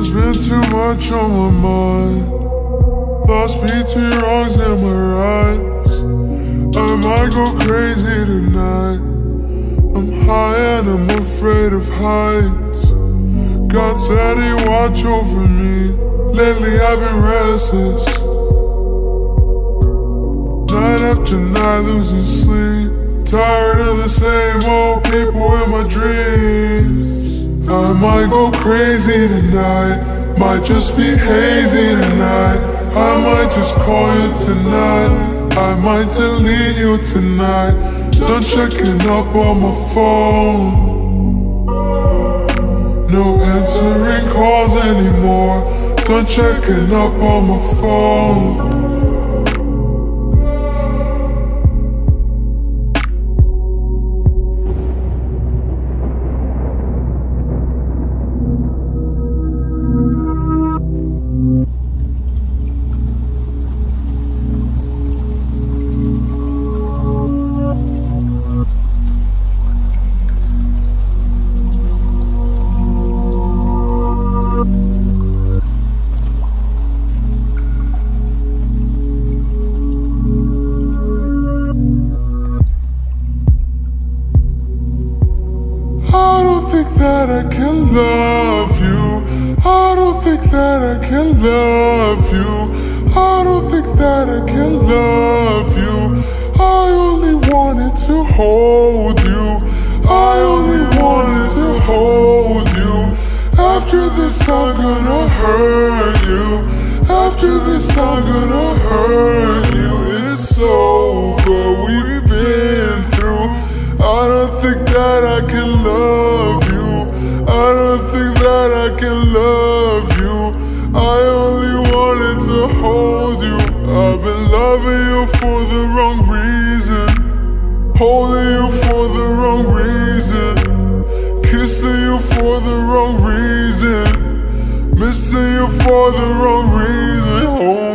There's been too much on my mind. Lost between wrongs and my rights. I might go crazy tonight. I'm high and I'm afraid of heights. God said he watch over me. Lately I've been restless. Night after night losing sleep. Tired of the same old people in my dreams. I might go crazy tonight. Might just be hazy tonight. I might just call you tonight. I might delete you tonight. Done checking up on my phone. No answering calls anymore. Done checking up on my phone. Think that I can love you. I don't think that I can love you. I don't think that I can love you. I only wanted to hold you. I only wanted to hold you. After this, I'm gonna hurt you. After this, I'm gonna hurt you. It's over. We've been through. I don't think that I can love love you. I only wanted to hold you. I've been loving you for the wrong reason. Holding you for the wrong reason. Kissing you for the wrong reason. Missing you for the wrong reason. Oh.